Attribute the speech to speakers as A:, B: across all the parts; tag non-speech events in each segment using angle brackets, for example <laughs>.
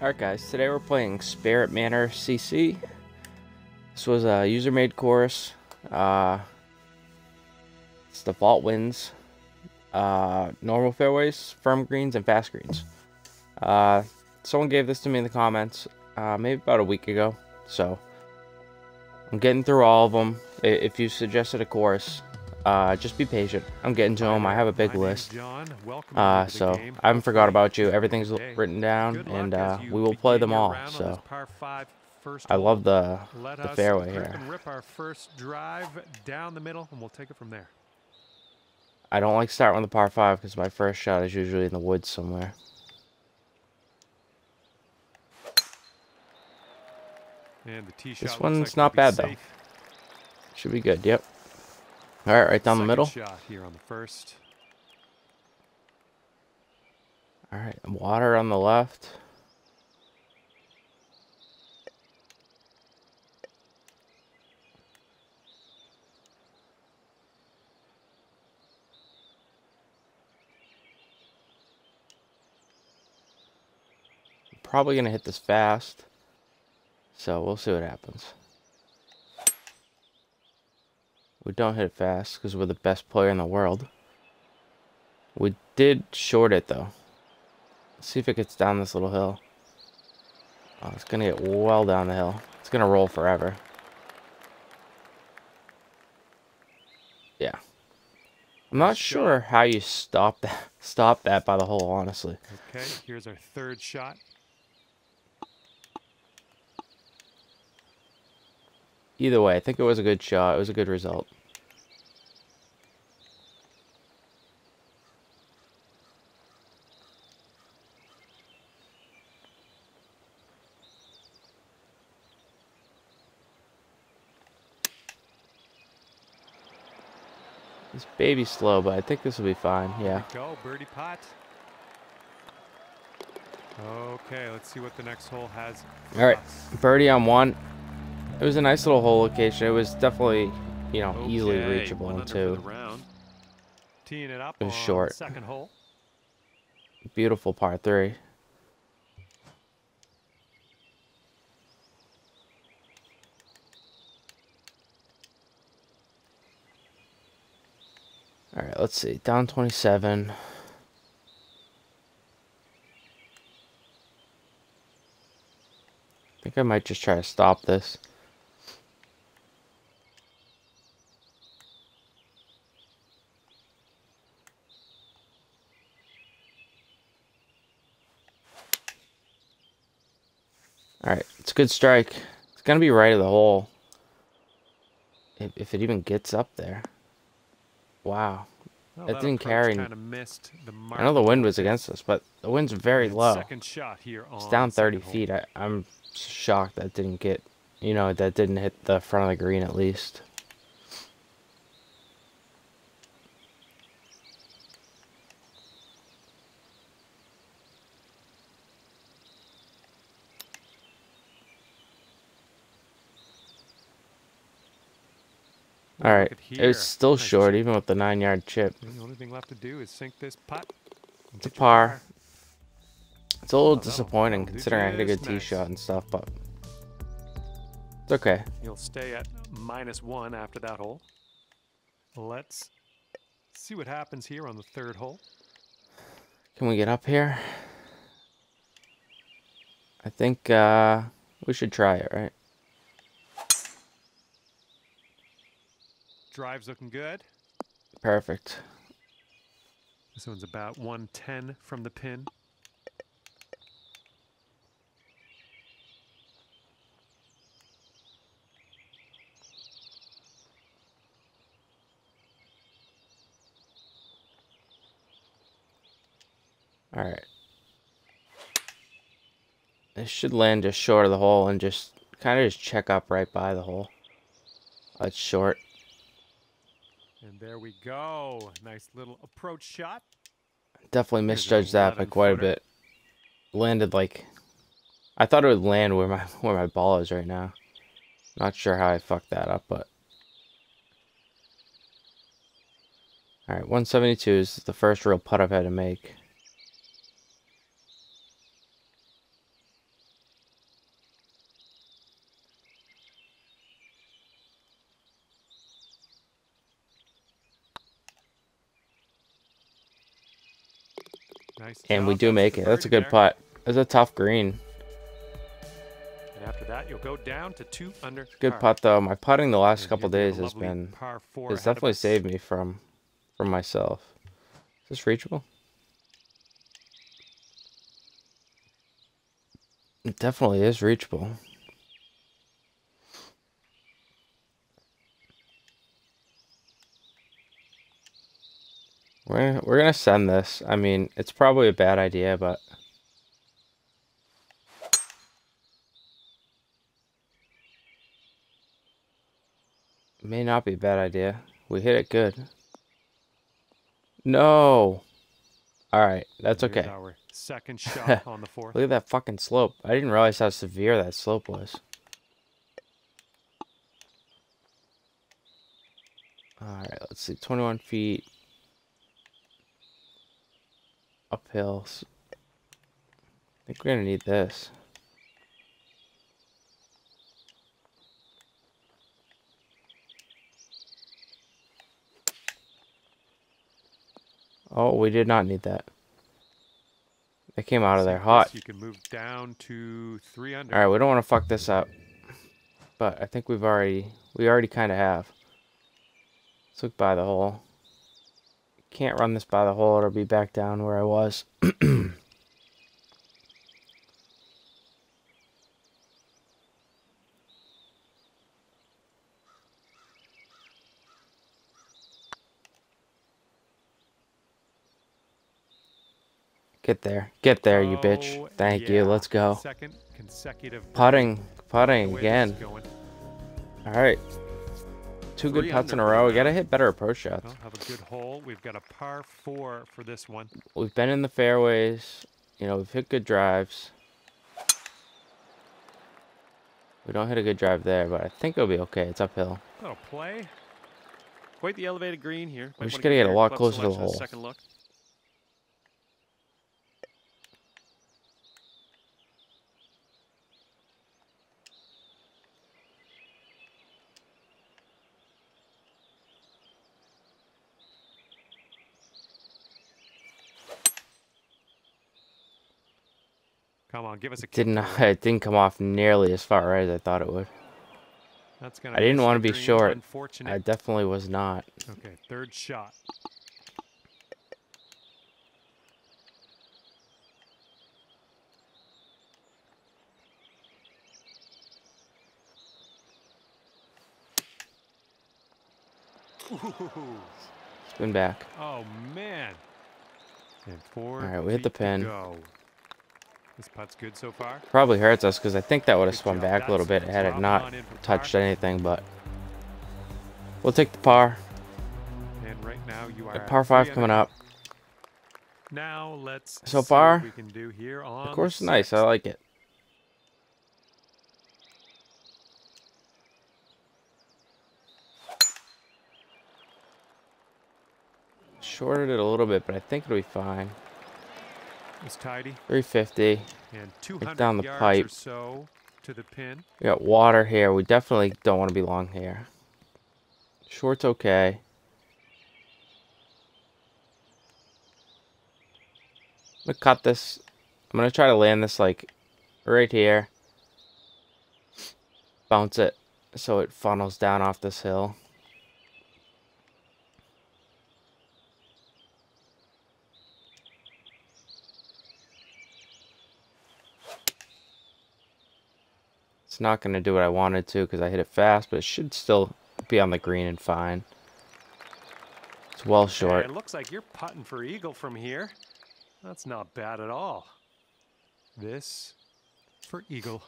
A: Alright guys, today we're playing Spirit Manor CC. This was a user-made course. Uh, it's default wins. Uh, normal fairways, firm greens, and fast greens. Uh, someone gave this to me in the comments uh, maybe about a week ago. So, I'm getting through all of them. If you suggested a course, uh, just be patient. I'm getting to them. I have a big list. Uh, so I haven't forgot about you. Everything's written down, and uh, we will play them all. So I love the the fairway here.
B: Rip our first drive down the middle, and we'll take it from there.
A: I don't like starting with the par five because my first shot is usually in the woods somewhere. this one's like not bad safe. though. Should be good. Yep. All right, right down
B: Second
A: the middle.
B: Shot here on the first.
A: All right, water on the left. probably going to hit this fast. So we'll see what happens. We don't hit it fast because we're the best player in the world. We did short it though. Let's see if it gets down this little hill. Oh, it's going to get well down the hill. It's going to roll forever. Yeah. I'm not sure how you stop that <laughs> stop that by the hole, honestly.
B: Okay, here's our third shot.
A: Either way, I think it was a good shot. It was a good result. This baby's slow, but I think this will be fine. Yeah.
B: Go, birdie pot. Okay, let's see what the next hole has.
A: All right, birdie on one. It was a nice little hole location. It was definitely, you know, okay, easily reachable two.
B: Teeing it up
A: it was short.
B: Second hole.
A: Beautiful par three. All right, let's see. Down 27. I think I might just try to stop this. Alright, it's a good strike. It's going to be right of the hole. If, if it even gets up there. Wow. Well, that, that didn't carry. I know the wind was against us, but the wind's very low.
B: Second shot here
A: it's down 30 feet. I, I'm shocked that didn't get, you know, that didn't hit the front of the green at least. All right, it's still nice short, even with the nine-yard chip.
B: The only thing left to do is sink this putt.
A: It's a par. It's a little oh, disappointing considering I had a good tee shot and stuff, but it's okay.
B: You'll stay at minus one after that hole. Let's see what happens here on the third hole.
A: Can we get up here? I think uh, we should try it, right?
B: Drive's looking good.
A: Perfect.
B: This one's about 110 from the pin.
A: All right. This should land just short of the hole and just kind of just check up right by the hole. That's short.
B: And there we go. Nice little approach shot.
A: Definitely misjudged that by quite footer. a bit. Landed like I thought it would land where my <laughs> where my ball is right now. Not sure how I fucked that up, but Alright, 172 is the first real putt I've had to make.
B: Nice
A: And we do
B: That's
A: make it. That's a good
B: there.
A: putt. It's a tough green.
B: And after that, you'll go down to two under.
A: Good
B: par.
A: putt though. My putting the last
B: And
A: couple
B: here we have
A: days has been has definitely saved me from from myself. Is this reachable? It definitely is reachable. We're gonna, we're gonna send this. I mean, it's probably a bad idea, but may not be a bad idea. We hit it good. No. All right, that's okay.
B: Our second <laughs> shot on the fourth.
A: Look at that fucking slope. I didn't realize how severe that slope was. Alright, let's see. 21 feet. Uphill. I think we're gonna need this. Oh, we did not need that. They came out of there hot.
B: You can move down to three under.
A: All right, we don't want to fuck this up. But I think we've already we already kind of have. Let's look by the hole. Can't run this by the hole. It'll be back down where I was. <clears throat> Get there. Get there, you bitch.
B: Oh,
A: Thank you. Let's go.
B: Second consecutive.
A: Putting. Putting again. All right. Two good putts in a row. We got to hit better approach shots.
B: Well, have a good hole. We've got a par four for this one.
A: We've been in the fairways. You know, we've hit good drives. We don't hit a good drive there, but I think it'll be okay. It's uphill.
B: That'll play. Quite the elevated green here. Might
A: just gotta get a lot closer to the hole.
B: Second look. Come on, give us a kick
A: Didn't <laughs>
B: it.
A: didn't come off nearly as far right as I thought it would.
B: That's gonna
A: I didn't wanna be short.
B: Unfortunate.
A: I definitely was not.
B: Okay, third shot.
A: Spin back.
B: oh man. And four.
A: All right, we hit the pin.
B: Go. This putt's good so far.
A: Probably hurts us because I think that would have swung back a little bit had it not
B: on in for
A: touched
B: par.
A: anything, but we'll take the par.
B: And right now you are
A: par five coming up.
B: Now let's
A: So far,
B: we can do here on
A: The course is nice. I like it. Shorted it a little bit, but I think it'll be fine.
B: It's tidy
A: 350.
B: and 200
A: down the pipe.
B: so to the pin.
A: We got water here. We definitely don't want to be long here. Short's okay. I'm gonna cut this. I'm gonna try to land this like right here. Bounce it so it funnels down off this hill. It's not gonna do what I wanted to because I hit it fast, but it should still be on the green and fine. It's well short.
B: And it looks like you're putting for eagle from here. That's not bad at all. This for eagle.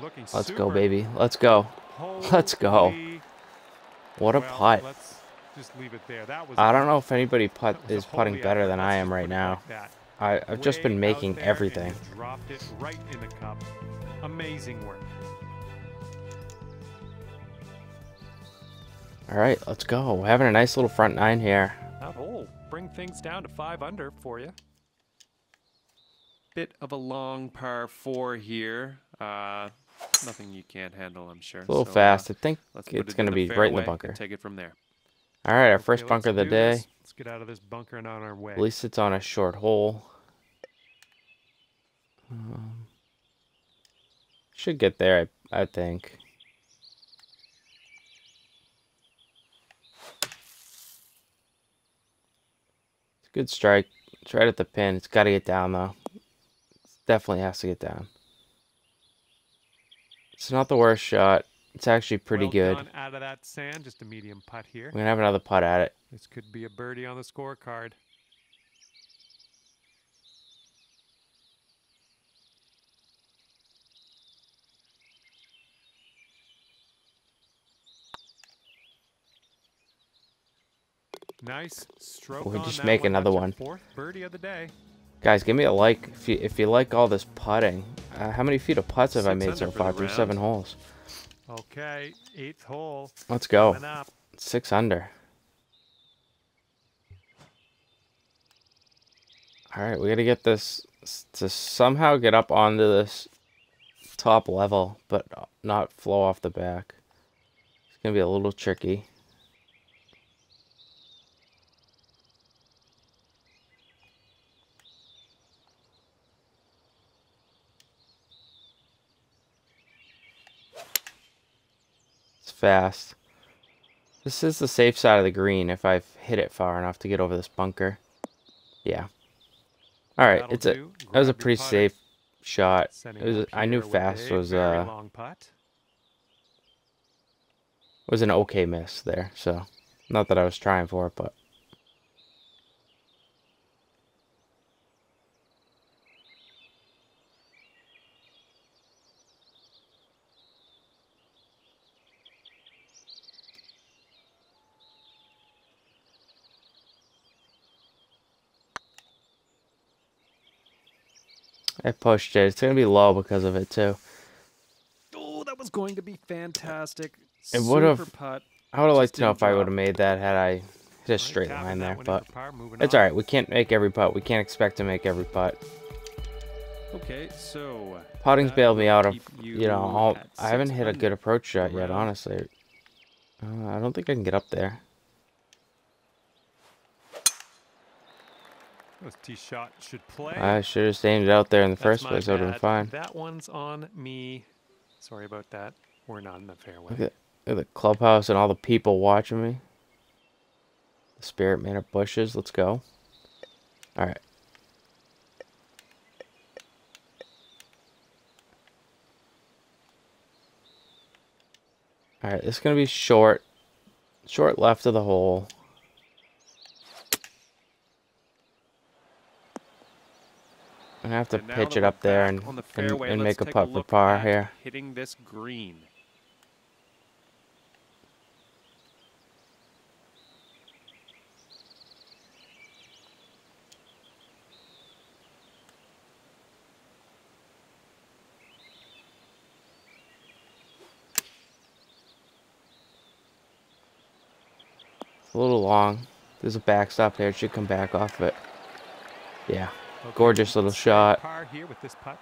B: Looking
A: Let's go, baby. Let's go. <laughs> Let's go. What a putt.
B: Just leave it there. That was.
A: I don't know if anybody putt
B: that was a
A: is putting better than I am right now. I, I've just been making
B: there, and you
A: everything.
B: Right in the cup. Amazing work.
A: All right, let's go. We're having a nice little front nine here.
B: That hole bring things down to five under for you. Bit of a long par four here. Uh, nothing you can't handle, I'm sure.
A: A little
B: So, uh,
A: fast. I think it's going to be right in the bunker.
B: Take it from there.
A: All right, our
B: Okay,
A: first bunker of the day.
B: this. Let's get out of this bunker and on our way.
A: At least it's on a short hole. Um, should get there, I, I think. It's a good strike. It's right at the pin. It's got to get down, though. It definitely has to get down. It's not the worst shot. It's actually pretty
B: well
A: good.
B: Done out of that sand, just a medium putt here.
A: We're going to have another putt at it.
B: This could be a birdie on the scorecard. Nice stroke.
A: We
B: on
A: just make another one.
B: Fourth birdie of the day.
A: Guys, give me a like if you if you like all this putting. Uh, how many feet of putts have I made so far through
B: round.
A: seven holes?
B: Okay, eighth hole.
A: Let's go. Six under. All right, we got to get this to somehow get up onto this top level, but not flow off the back. It's gonna be a little tricky. Fast. This is the safe side of the green if I've hit it far enough to get over this bunker. Yeah. All right,
B: That'll
A: it's a
B: do.
A: that was a pretty safe shot. It was I knew fast
B: a
A: was uh
B: long putt.
A: was an okay miss there. So, not that I was trying for it, but I pushed it. It's gonna be low because of it too.
B: Oh, that was going to be fantastic.
A: It
B: Super putt.
A: I would have liked to know if I would have made that had I hit a straight
B: tapping
A: line there, but it's all right. We can't make every putt. We can't expect to make every putt.
B: Okay, so
A: Putting's
B: that
A: bailed me out of
B: keep
A: you know. All, I haven't hit a good approach shot yet, honestly. Uh, I don't think I can get up there.
B: This tee shot should play.
A: I should have aimed it out there in the
B: That's
A: first place. I would have been fine.
B: That one's on me. Sorry about that. We're not in the fairway.
A: Look at, look at the clubhouse and all the people watching me. The Spirit Manor bushes. Let's go. All right. All right, this is gonna be short, short left of the hole. I'm have to
B: And
A: pitch it up there and
B: on the fairway,
A: and
B: let's
A: make a putt for par here.
B: Hitting this green.
A: It's a little long. There's a backstop there. It should come back off but Yeah. Gorgeous little shot.
B: Par here with this putt.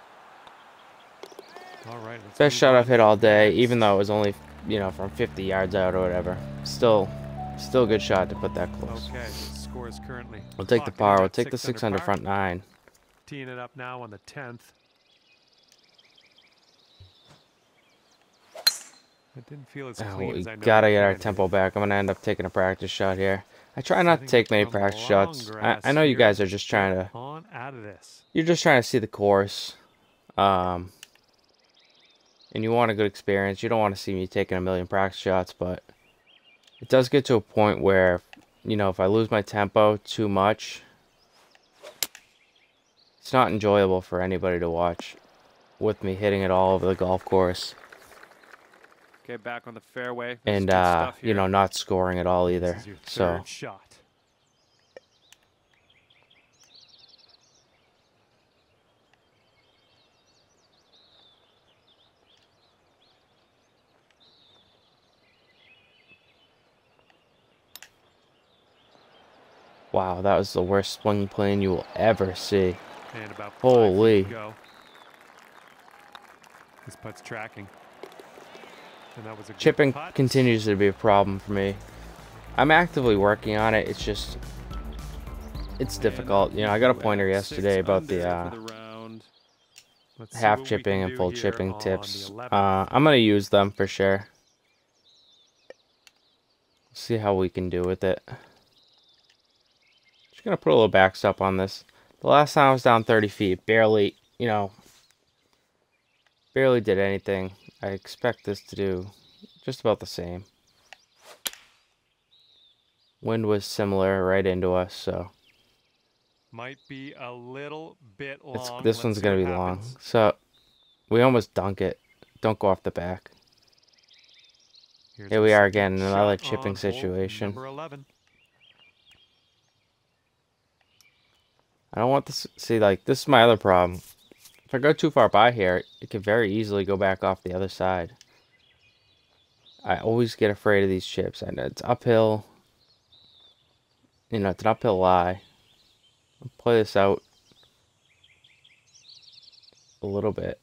B: All right. let's
A: Best shot I've hit all day, even though it was only, you know, from 50 yards out or whatever. Still, still a good shot to put that close.
B: Okay, score is currently.
A: We'll take the par. We'll take the six under front nine.
B: Teeing it up now on the 10th. It didn't feel as
A: Oh, we
B: as I
A: gotta get our tempo back. I'm gonna end up taking a practice shot here. I try not to take many practice shots. I, I know you guys are just trying to.
B: On out of this.
A: You're just trying to see the course, um, and you want a good experience. You don't want to see me taking a million practice shots, but it does get to a point where, you know, if I lose my tempo too much, it's not enjoyable for anybody to watch. With me hitting it all over the golf course,
B: Okay, back on the fairway. That's
A: and, uh, you know, not scoring at all either. so.
B: Shot.
A: Wow, that was the worst swing plane you will ever see. Holy.
B: This putt's tracking.
A: Chipping continues to be a problem for me. I'm actively working on it. It's just, it's difficult. You know, I got a pointer yesterday about the uh,
B: the round. Let's
A: half chipping and full chipping tips. Uh, I'm gonna use them for sure. See how we can do with it. Just gonna put a little backstop on this. The last time I was down 30 feet, barely, you know, barely did anything. I expect this to do just about the same. Wind was similar right into us, so
B: Might be a little bit long.
A: it's, this
B: Let's
A: one's gonna
B: what
A: be long. So we almost dunk it. Don't go off the back.
B: Here's
A: Here we are again, another chipping situation.
B: Number 11.
A: I don't want this. See, like, this is my other problem. If I go too far by here, it could very easily go back off the other side. I always get afraid of these chips. I know it's uphill. You know, it's an uphill lie. I'll play this out a little bit.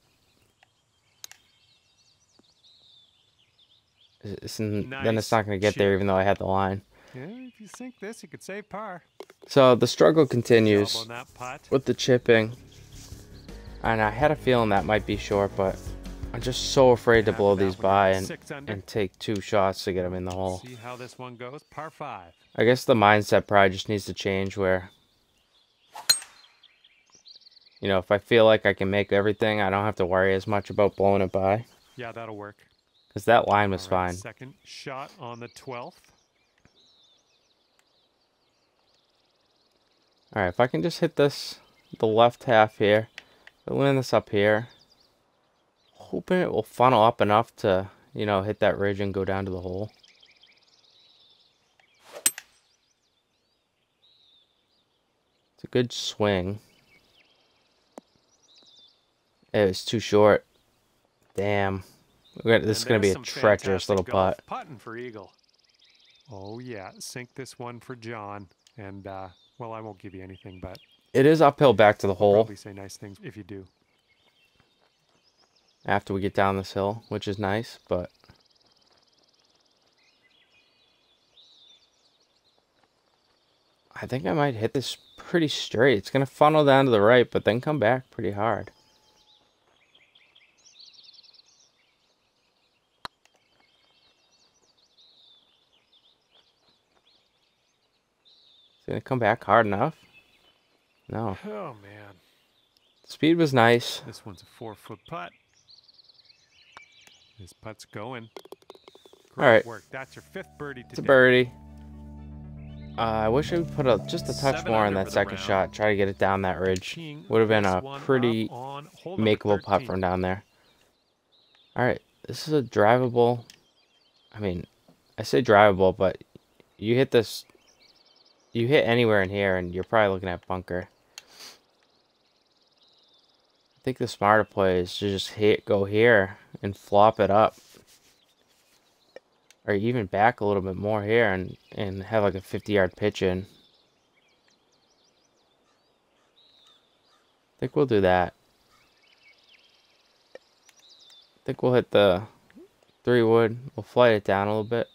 A: It's, n- then it's not going to get there
B: chip.
A: even though I had the line.
B: Yeah, if you sink this, you could save par.
A: So the struggle continues.
B: on that putt.
A: with the chipping. And I had a feeling that might be short, but I'm just so afraid to blow these by and, and take two shots to get them in the hole.
B: See how this one goes. Par five.
A: I guess the mindset probably just needs to change where, you know, if I feel like I can make everything, I don't have to worry as much about blowing it by.
B: Yeah, that'll work.
A: Because that line was
B: All right,
A: fine.
B: Second shot on the 12th.
A: Alright, if I can just hit this, the left half here, land this up here, hoping it will funnel up enough to, you know, hit that ridge and go down to the hole. It's a good swing. It was too short. Damn. This is going to be a treacherous little putt.
B: Putting for Eagle. Oh, yeah. Sink this one for John. And, uh, well, I won't give you anything, but
A: It is uphill back to the hole
B: probably say nice things if you do.
A: after we get down this hill, which is nice, but I think I might hit this pretty straight. It's going to funnel down to the right, but then come back pretty hard. It's going to come back hard enough. No.
B: Oh, man.
A: Speed was nice.
B: This one's a four foot putt. This putt's going. Great
A: right.
B: work. That's your fifth birdie today.
A: It's a birdie. Uh, I wish I would put a, just a touch
B: Seven
A: more on that second
B: round.
A: shot. Try to get it down that ridge. Would have been a pretty makeable putt from down there. All right, this is a drivable. I mean, I say drivable, but you hit this. You hit anywhere in here, and you're probably looking at bunker. I think the smarter play is to just hit, go here, and flop it up, or even back a little bit more here, and and have like a 50-yard pitch in. I think we'll do that. I think we'll hit the three wood. We'll flight it down a little bit.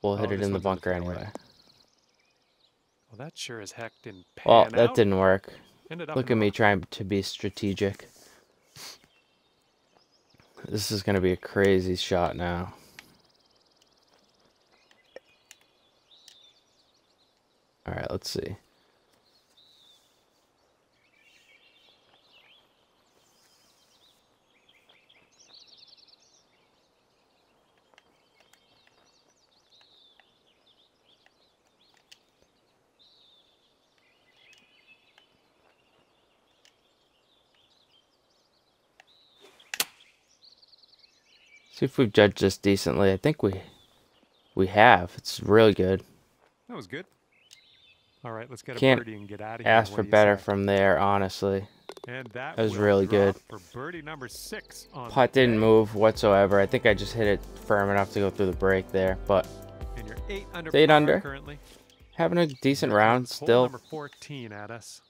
A: We'll hit
B: Oh,
A: it in the
B: one's in the
A: bunker anyway.
B: Well, that sure as heck didn't pan
A: Well, that
B: out.
A: didn't work. Look at me trying to be strategic. This is going to be a crazy shot now. Alright, let's see. See if we've judged this decently. I think we we have. It's really good.
B: That was good. All right, let's get a
A: Can't
B: birdie and get out of here.
A: Ask for better
B: say?
A: from there, honestly.
B: And that,
A: that was really good.
B: For birdie number six on
A: Putt didn't move whatsoever. I think I just hit it firm enough to go through the break there, but
B: And your Eight under.
A: Eight under.
B: currently.
A: Having a decent round
B: hole
A: still.
B: Number 14 at us.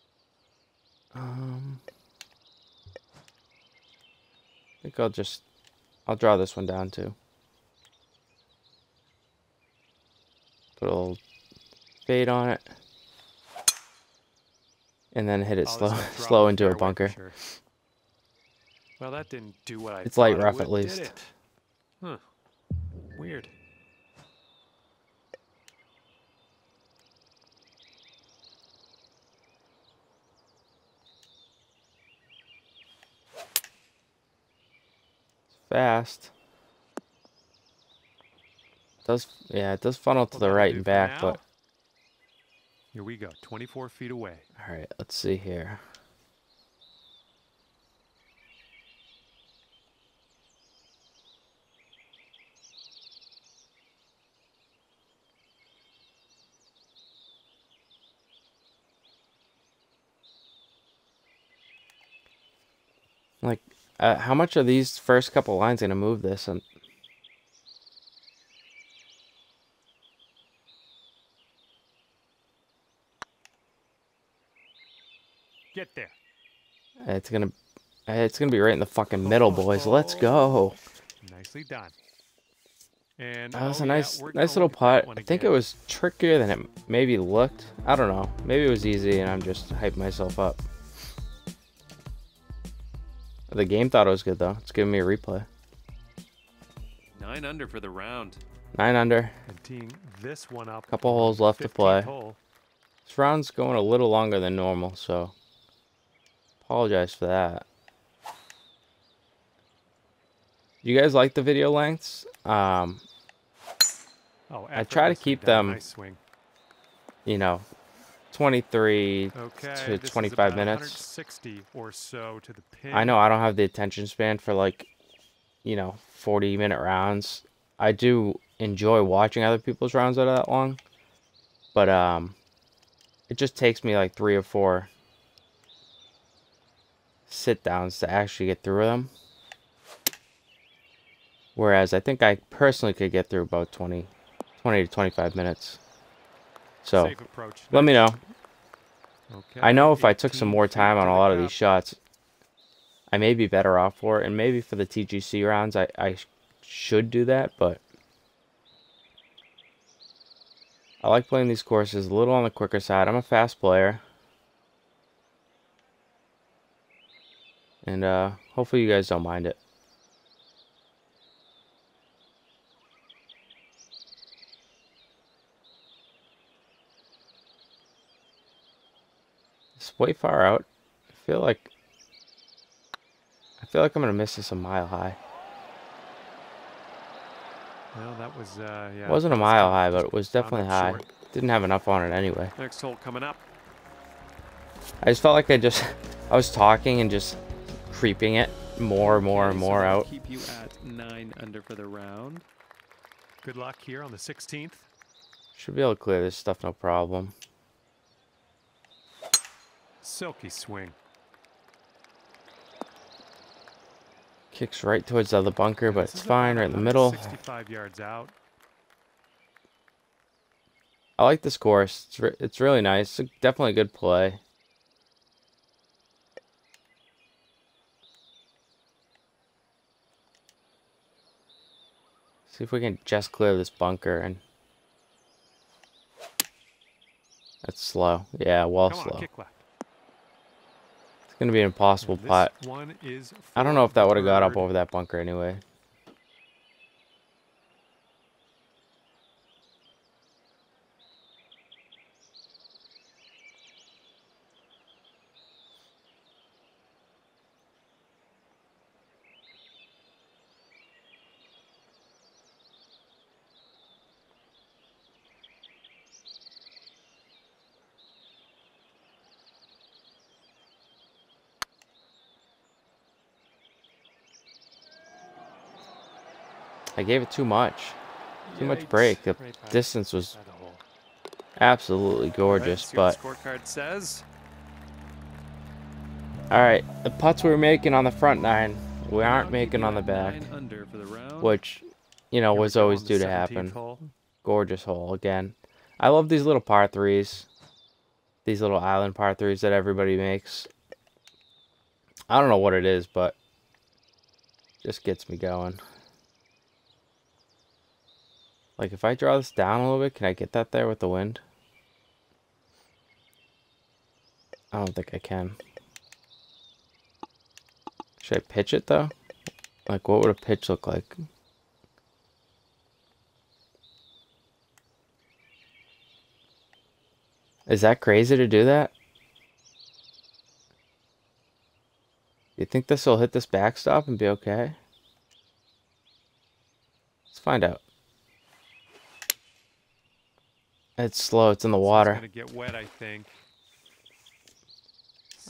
A: Um, I think I'll just, I'll draw this one down too. Put a little fade on it. And then hit it
B: Oh,
A: slow,
B: is gonna drop <laughs>
A: slow into a bunker.
B: sure. Well, that didn't do what I
A: It's light
B: it
A: rough
B: would,
A: at least.
B: Huh. Weird.
A: Fast. Does yeah, it does funnel to the right and back, but.
B: Here we go, 24 feet away.
A: all right, let's see here. Like, uh, how much are these first couple lines gonna move this? And
B: Get there.
A: it's gonna, it's gonna be right in the fucking middle, boys. Let's go.
B: Nicely done. And
A: That was
B: oh
A: a nice,
B: we're
A: nice little
B: look at that
A: putt. I think it was trickier than it maybe looked. I don't know. Maybe it was easy, and I'm just hyping myself up. The game thought it was good though. It's giving me a replay.
C: Nine under for the round.
A: Nine under.
B: And teeing this one up.
A: Couple holes left to play.
B: hole.
A: This round's going a little longer than normal, so apologize for that. You guys like the video lengths? Um,
B: Oh,
A: I try to keep them-
B: Nice swing.
A: you know, 23
B: Okay.
A: to 25 minutes.
B: 160 or so to the pin.
A: I know I don't have the attention span for like, you know, 40 minute rounds. I do enjoy watching other people's rounds that are that long, but um, it just takes me like three or four sit downs to actually get through them. Whereas I think I personally could get through about 20, 20 to 25 minutes. So let me know.
B: Okay.
A: I know if I took some more time on a lot of these shots, I may be better off for it. And maybe for the TGC rounds, I, I should do that. But I like playing these courses a little on the quicker side. I'm a fast player. And uh, hopefully you guys don't mind it. It's way far out. I feel like I feel like I'm gonna miss this a mile high.
B: Well, that was uh, yeah.
A: It wasn't a mile high, but it was definitely high.
B: short.
A: Didn't have enough on it anyway.
B: Next hole coming up.
A: I just felt like I just <laughs> I was talking and just creeping it more and more and
C: Okay, so
A: more out.
C: Keep you at nine under for the round.
B: Good luck here on the 16th.
A: Should be able to clear this stuff no problem.
B: Silky swing.
A: Kicks right towards the other bunker, but it's fine right in the middle.
B: 165 yards out.
A: I like this course. It's re- it's really nice. It's definitely a good play. See if we can just clear this bunker and that's slow. Yeah, well
B: Come
A: slow. It's gonna be an impossible
B: And
A: putt.
B: This one is.
A: I don't know if that would have got up over that bunker anyway. I gave it too much. Too much break. The distance was
B: by the hole.
A: absolutely gorgeous, but
C: scorecard says.
A: all right, the putts we were making on the front nine, we aren't making on the back,
C: under for the round.
A: which you know was always due to happen. Gorgeous hole again. I love these little par threes. These little island par threes that everybody makes. I don't know what it is, but just gets me going. Like if I draw this down a little bit, can I get that there with the wind? I don't think I can. Should I pitch it though? Like what would a pitch look like? Is that crazy to do that? You think this will hit this backstop and be okay? Let's find out. It's slow. It's in the water.
B: It's gonna get wet, I think.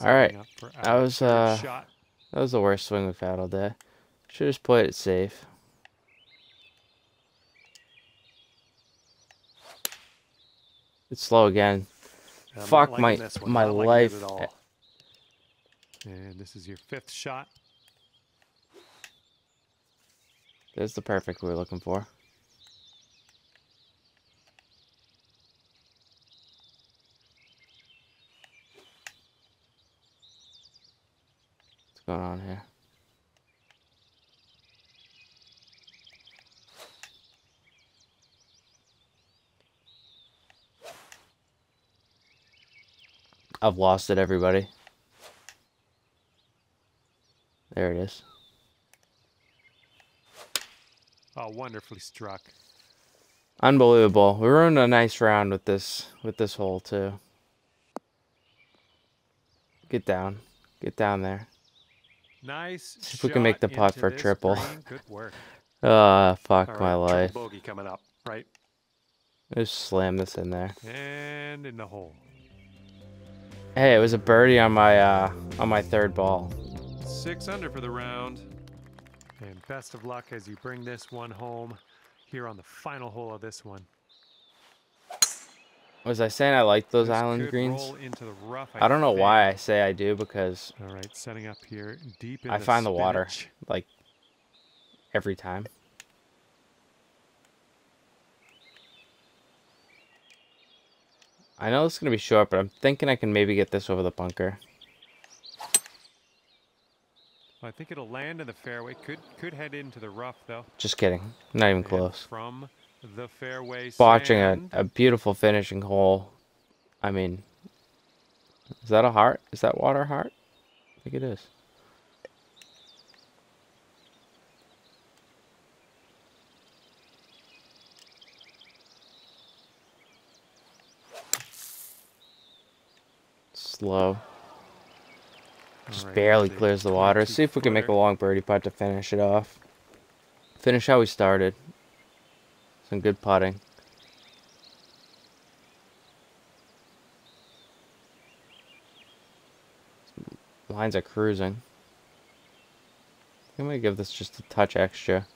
A: All right. That was, uh,
B: shot.
A: That was the worst swing we've had all day. Should just played it safe. It's slow again.
B: I'm
A: fuck my- my
B: not
A: life.
B: And this is your fifth shot.
A: There's the perfect we were looking for. Going on here? I've lost it, everybody. There it is.
B: Oh, wonderfully struck.
A: Unbelievable. We ruined a nice round with this with this hole too. Get down. Get down there.
B: Nice.
A: If we can make the putt
B: into
A: for triple.
B: green. Good work. <laughs>
A: Ah, fuck
B: All
A: my life.
B: bogey coming up, right?
A: Just slam this in there.
B: And in the hole.
A: Hey, it was a birdie on my uh on my third ball.
B: Six under for the round. And best of luck as you bring this one home here on the final hole of this one.
A: Was I saying I like those
B: This
A: island greens?
B: into the rough,
A: I don't know why I say I do because
B: All right, setting up here deep in
A: I find the water. like every time. I know it's gonna be short, but I'm thinking I can maybe get this over the bunker.
B: I think it'll land in the fairway. Could could head into the rough though.
A: Just kidding. Not even
B: And
A: close.
B: From the fairway.
A: Watching a, a beautiful finishing hole. I mean, is that a heart? Is that water heart? I think it is. Slow. Just
B: right,
A: barely clears the water. See if we can make a long birdie putt to finish it off. Finish how we started. Good putting. Lines are cruising. I'm gonna give this just a touch extra.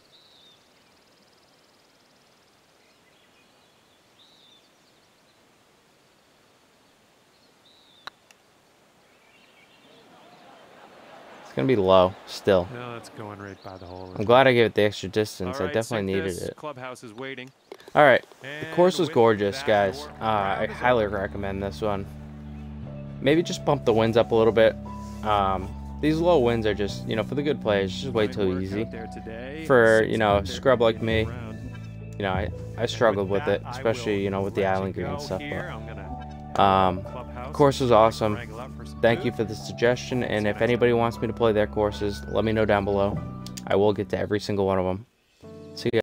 A: It's gonna be low still.
B: No, that's going right by the hole.
A: I'm glad I gave it the extra distance.
B: All
A: I definitely needed
B: this.
A: it.
B: Clubhouse is waiting.
A: All right, the course was gorgeous, guys. Uh, I highly
B: over.
A: recommend this one. Maybe just bump the winds up a little bit. Um, these low winds are just, you know, for the good players, just way too easy.
B: out there today.
A: For, you know, scrub like me. You know, I, I struggled with it, especially, you know, with the island green stuff.
B: here. I'm gonna
A: But, um,
B: clubhouse
A: course was awesome. thank you for the suggestion. And if anybody wants me to play their courses, let me know down below. I will get to every single one of them. See ya.